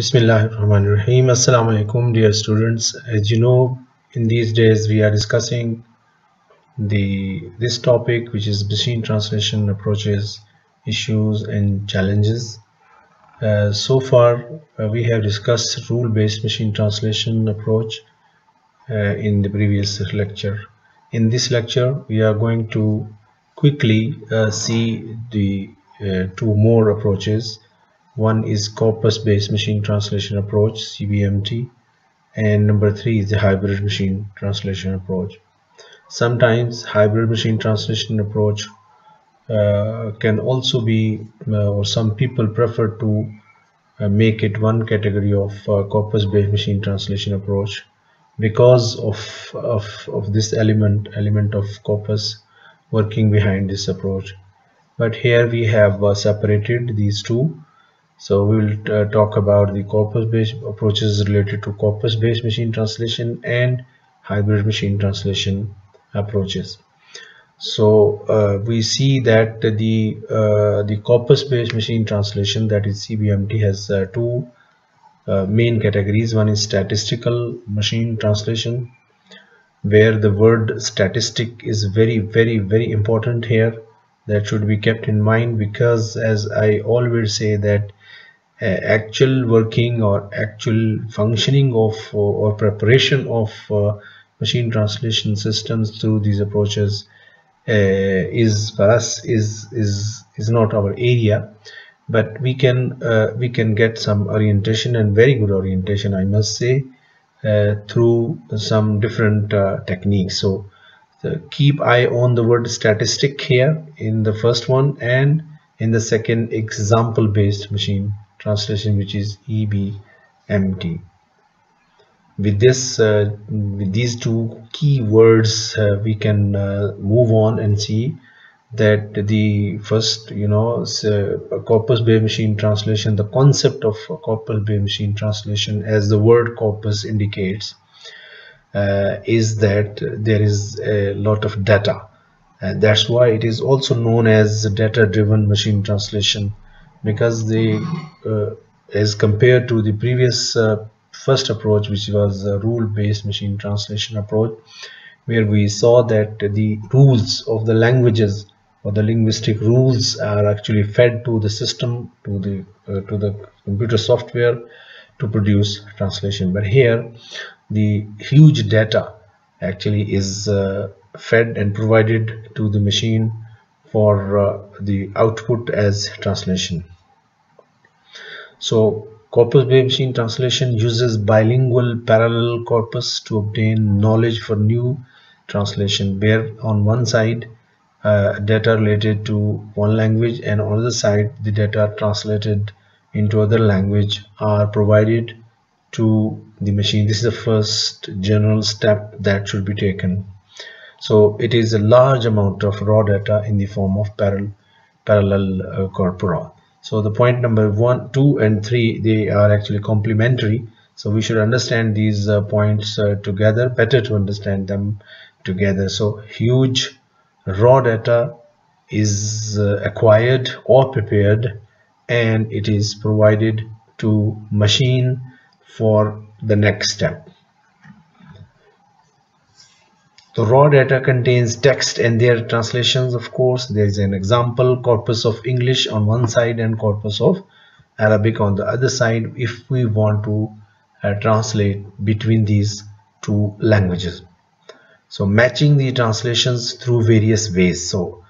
Bismillahirrahmanirrahim. Assalamu alaikum, dear students. As you know, in these days we are discussing the this topic, which is machine translation approaches, issues, and challenges. Uh, so far, uh, we have discussed rule-based machine translation approach uh, in the previous lecture. In this lecture, we are going to quickly uh, see the uh, two more approaches one is corpus based machine translation approach CBMT and number three is the hybrid machine translation approach. Sometimes hybrid machine translation approach uh, can also be uh, or some people prefer to uh, make it one category of uh, corpus based machine translation approach because of, of of this element element of corpus working behind this approach. But here we have uh, separated these two so we will uh, talk about the corpus based approaches related to corpus based machine translation and hybrid machine translation approaches. So uh, we see that the uh, the corpus based machine translation that is CBMT has uh, two uh, main categories. One is statistical machine translation where the word statistic is very very very important here that should be kept in mind because as I always say that uh, actual working or actual functioning of uh, or preparation of uh, machine translation systems through these approaches is for us is is is not our area. But we can uh, we can get some orientation and very good orientation I must say uh, through some different uh, techniques. So keep eye on the word statistic here in the first one and in the second example based machine translation which is EBMT with this uh, with these two key words uh, we can uh, move on and see that the first you know corpus based machine translation the concept of corpus based machine translation as the word corpus indicates uh, is that there is a lot of data. And that's why it is also known as data driven machine translation because the uh, as compared to the previous uh, first approach which was a rule based machine translation approach where we saw that the rules of the languages or the linguistic rules are actually fed to the system to the uh, to the computer software to produce translation. But here the huge data actually is uh, fed and provided to the machine for uh, the output as translation. So corpus based machine translation uses bilingual parallel corpus to obtain knowledge for new translation where on one side uh, data related to one language and on the other side the data translated into other language are provided to the machine. This is the first general step that should be taken. So it is a large amount of raw data in the form of parallel parallel uh, corpora. So the point number one two and three they are actually complementary. So we should understand these uh, points uh, together better to understand them together. So huge raw data is uh, acquired or prepared and it is provided to machine for the next step. The raw data contains text and their translations of course. There is an example corpus of English on one side and corpus of Arabic on the other side if we want to uh, translate between these two languages. So matching the translations through various ways. So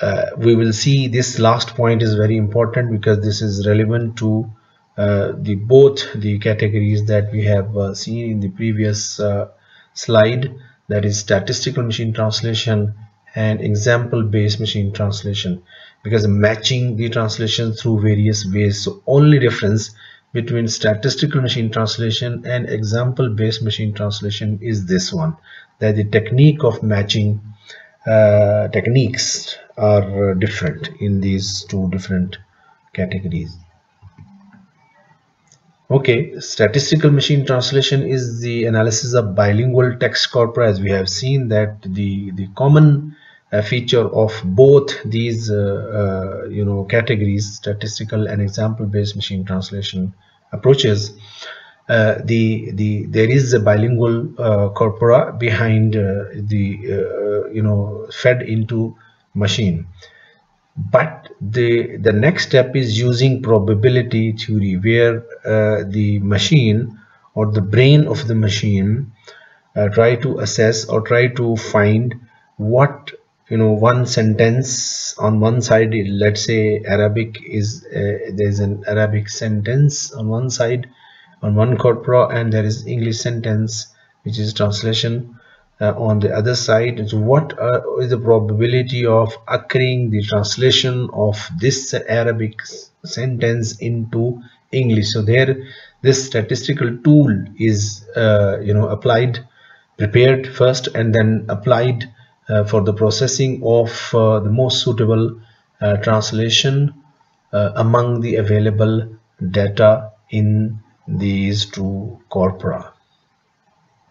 uh, we will see this last point is very important because this is relevant to uh, the both the categories that we have uh, seen in the previous uh, slide that is statistical machine translation and example based machine translation because matching the translation through various ways. So only difference between statistical machine translation and example based machine translation is this one that the technique of matching uh, techniques are different in these two different categories okay statistical machine translation is the analysis of bilingual text corpora as we have seen that the the common uh, feature of both these uh, uh, you know categories statistical and example based machine translation approaches uh, the the there is a bilingual uh, corpora behind uh, the you know fed into machine but the the next step is using probability theory where uh, the machine or the brain of the machine uh, try to assess or try to find what you know one sentence on one side let's say Arabic is there's an Arabic sentence on one side on one corpora and there is English sentence which is translation uh, on the other side so what uh, is the probability of occurring the translation of this Arabic sentence into English. So there this statistical tool is uh, you know applied prepared first and then applied uh, for the processing of uh, the most suitable uh, translation among the available data in these two corpora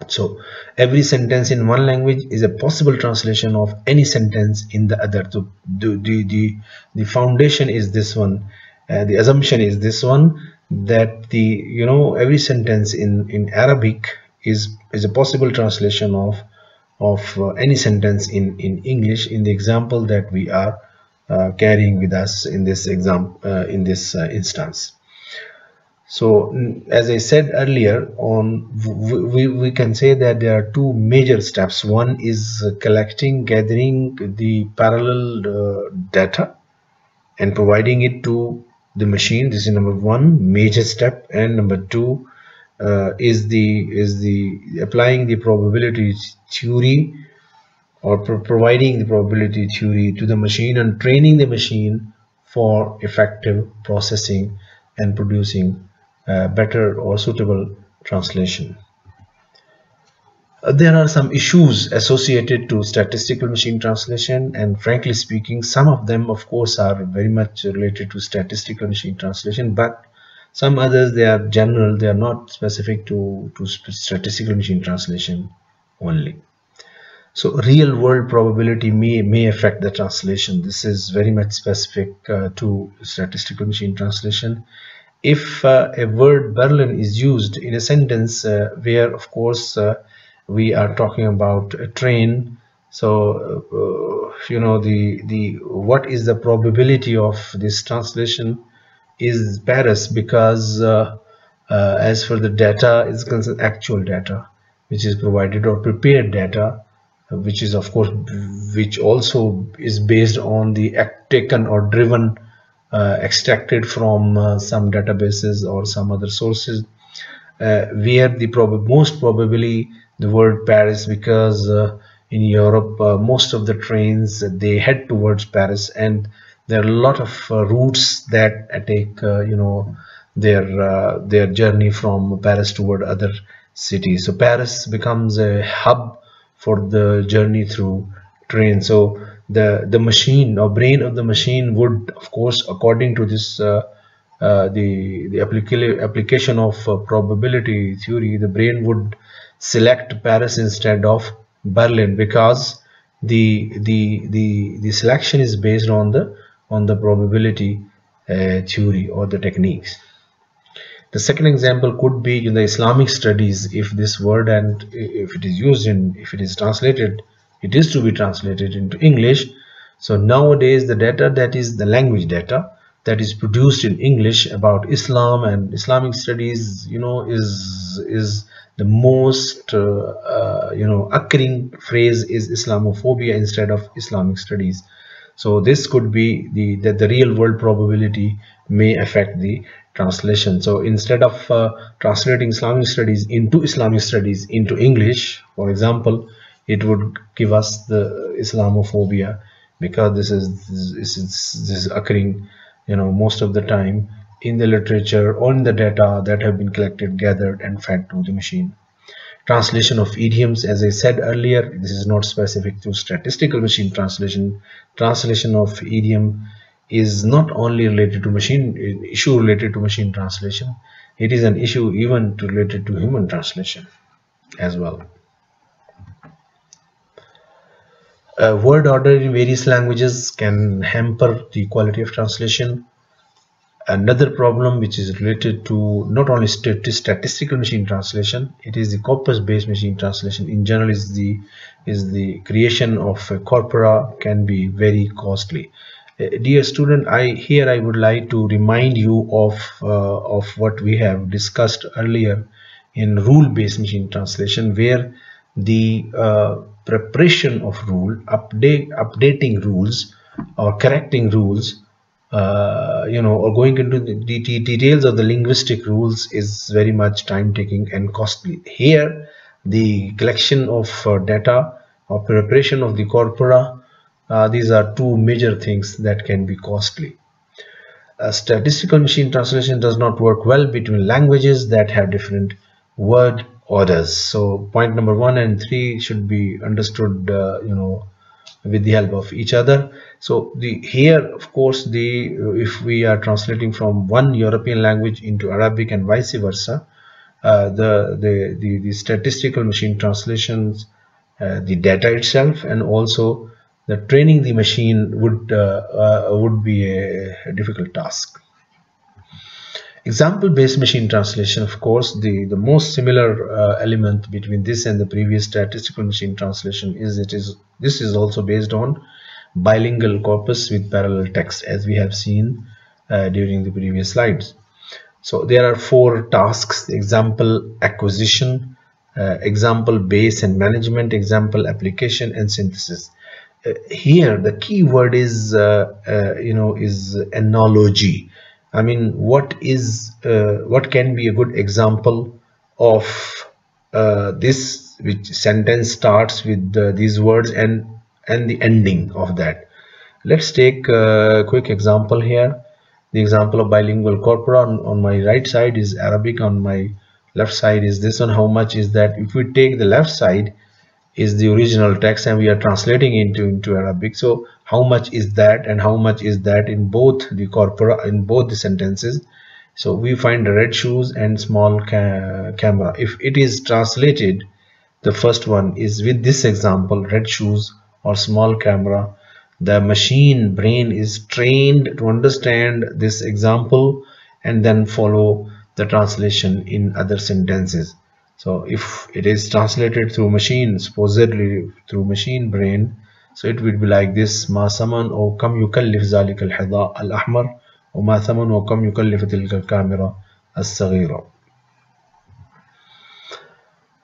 so every sentence in one language is a possible translation of any sentence in the other. So the the the, the foundation is this one uh, the assumption is this one that the you know every sentence in in arabic is is a possible translation of of uh, any sentence in in english in the example that we are uh, carrying with us in this exam uh, in this uh, instance so as i said earlier on we, we can say that there are two major steps. One is collecting gathering the parallel uh, data and providing it to the machine. This is number one major step. And number two uh, is the is the applying the probability theory or pro providing the probability theory to the machine and training the machine for effective processing and producing better or suitable translation. Uh, there are some issues associated to statistical machine translation and frankly speaking some of them of course are very much related to statistical machine translation but some others they are general they are not specific to to statistical machine translation only so real world probability may may affect the translation this is very much specific uh, to statistical machine translation if uh, a word Berlin is used in a sentence uh, where of course uh, we are talking about a train so uh, you know the the what is the probability of this translation is Paris because uh, uh, as for the data is concerned actual data which is provided or prepared data which is of course which also is based on the act taken or driven Uh, extracted from uh, some databases or some other sources uh, where the prob most probably the word Paris because uh, in Europe uh, most of the trains they head towards Paris and there are a lot of routes that take you know their their journey from Paris toward other cities. So Paris becomes a hub for the journey through train so the the machine or brain of the machine would of course according to this uh, uh, the the applica application of uh, probability theory the brain would select Paris instead of Berlin because the the the the selection is based on the on the probability uh, theory or the techniques. The second example could be in the Islamic studies if this word and if it is used in if it is translated it is to be translated into English. So nowadays the data that is the language data that is produced in English about Islam and Islamic studies you know is is the most uh, uh, you know occurring phrase is Islamophobia instead of Islamic studies. So this could be the that the real world probability may affect the translation. So instead of uh, translating Islamic studies into Islamic studies into English for example it would give us the Islamophobia because this is this is, this is occurring you know most of the time in the literature or in the data that have been collected gathered and fed to the machine. Translation of idioms as I said earlier this is not specific to statistical machine translation. Translation of idiom is not only related to machine issue related to machine translation it is an issue even related to human translation as well uh, word order in various languages can hamper the quality of translation. Another problem which is related to not only statistical machine translation it is the corpus based machine translation. In general is the is the creation of a corpora can be very costly. Uh, dear student i here i would like to remind you of uh, of what we have discussed earlier in rule based machine translation where the uh, preparation of rule update updating rules or correcting rules uh, you know or going into the details of the linguistic rules is very much time taking and costly. Here the collection of uh, data or preparation of the corpora uh, these are two major things that can be costly. Statistical machine translation does not work well between languages that have different word orders. So point number one and three should be understood uh, you know with the help of each other. So the here of course the if we are translating from one European language into Arabic and vice versa uh, the, the, the the statistical machine translations uh, the data itself and also the training the machine would uh, uh, would be a difficult task example based machine translation of course the the most similar uh, element between this and the previous statistical machine translation is it is this is also based on bilingual corpus with parallel text as we have seen uh, during the previous slides. So there are four tasks example acquisition uh, example base and management example application and synthesis. Uh, here the key word is uh, uh, you know is analogy I mean what is uh, what can be a good example of uh, this which sentence starts with uh, these words and and the ending of that? Let's take a quick example here. The example of bilingual corpora on, on my right side is Arabic. On my left side is this. One how much is that? If we take the left side is the original text and we are translating into into Arabic. So how much is that and how much is that in both the corpora in both the sentences? So we find red shoes and small ca camera. If it is translated the first one is with this example red shoes or small camera. The machine brain is trained to understand this example and then follow the translation in other sentences so if it is translated through machine supposedly through machine brain so it would be like this ما ثمن أو كم يكلف ذلك الحذاء الأحمر وما ثمن وكم يكلف تلك الكاميرا الصغيرة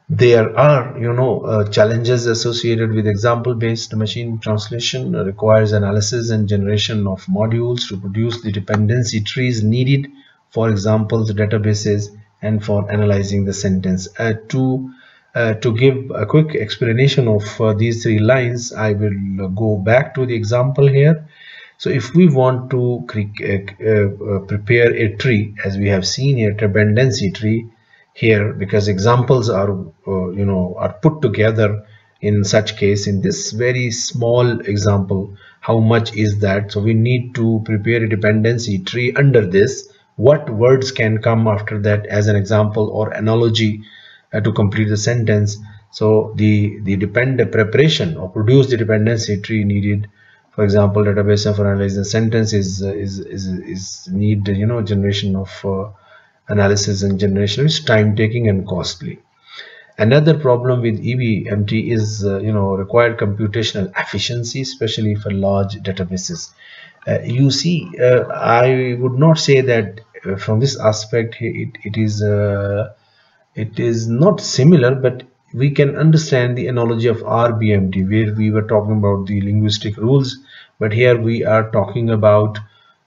there are you know uh, challenges associated with example based machine translation uh, requires analysis and generation of modules to produce the dependency trees needed for examples databases and for analyzing the sentence. Uh, to uh, to give a quick explanation of uh, these three lines I will go back to the example here. So if we want to uh, prepare a tree as we have seen here dependency tree here because examples are uh, you know are put together in such case in this very small example how much is that? So we need to prepare a dependency tree under this what words can come after that as an example or analogy uh, to complete the sentence. So the the depend preparation or produce the dependency tree needed. For example database for analyzing sentence is is, is is need you know generation of uh, analysis and generation is time taking and costly. Another problem with EBMT is uh, you know required computational efficiency especially for large databases you see uh, I would not say that uh, from this aspect it, it is uh, it is not similar but we can understand the analogy of RBMT where we were talking about the linguistic rules but here we are talking about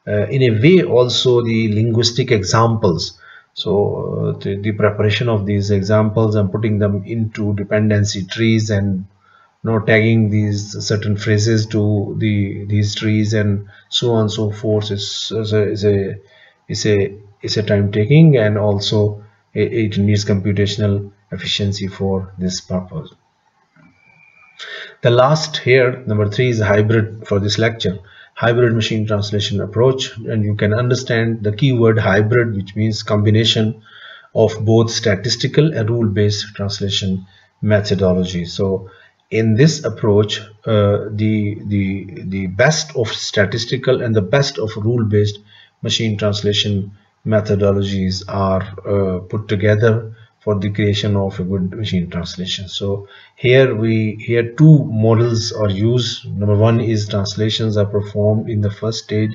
uh, in a way also the linguistic examples. So uh, the, the, preparation of these examples and putting them into dependency trees and you know tagging these certain phrases to the these trees and so on and so forth is, is a is a is a a time taking and also it needs computational efficiency for this purpose. The last here number three is hybrid for this lecture. Hybrid machine translation approach and you can understand the keyword hybrid which means combination of both statistical and rule-based translation methodology. So in this approach uh, the the the best of statistical and the best of rule-based machine translation methodologies are uh, put together for the creation of a good machine translation. So here we here two models are used. Number one is translations are performed in the first stage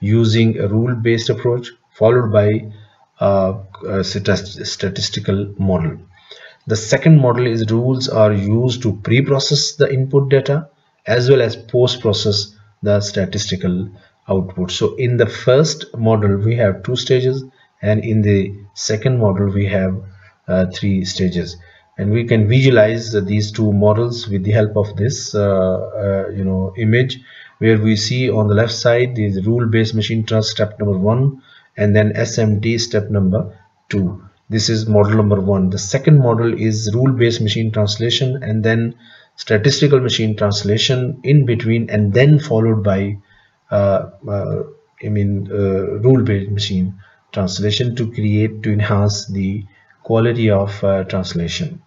using a rule based approach followed by a, a statistical model the second model is rules are used to pre-process the input data as well as post-process the statistical output. So in the first model we have two stages and in the second model we have uh, three stages. And we can visualize these two models with the help of this uh, uh you know image where we see on the left side the rule-based machine trust step number one and then SMT step number two this is model number one. The second model is rule-based machine translation and then statistical machine translation in between and then followed by uh, uh, I mean uh, rule-based machine translation to create to enhance the quality of translation.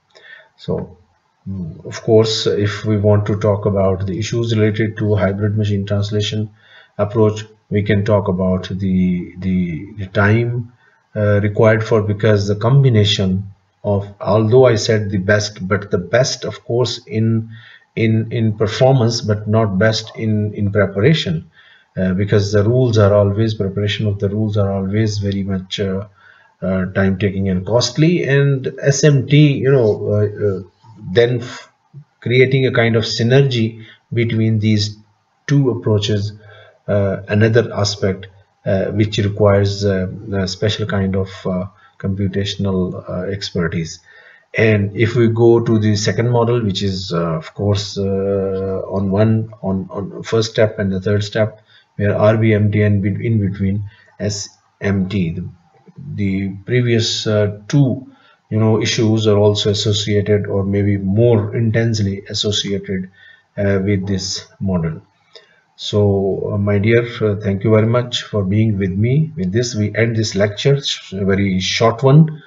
So of course if we want to talk about the issues related to hybrid machine translation approach we can talk about the the, the time uh, required for because the combination of although I said the best but the best of course in in in performance but not best in in preparation uh, because the rules are always preparation of the rules are always very much uh, uh, time taking and costly. And SMT you know uh, uh, then creating a kind of synergy between these two approaches another aspect which requires a special kind of computational expertise and if we go to the second model which is uh, of course uh, on one on on first step and the third step where RBMT and in between SMT. The, the previous uh, two you know issues are also associated or maybe more intensely associated uh, with this model so uh, my dear uh, thank you very much for being with me with this. We end this lecture very short one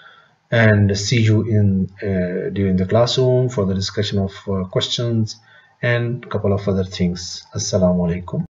and see you in uh, during the classroom for the discussion of uh, questions and couple of other things. Assalamu alaikum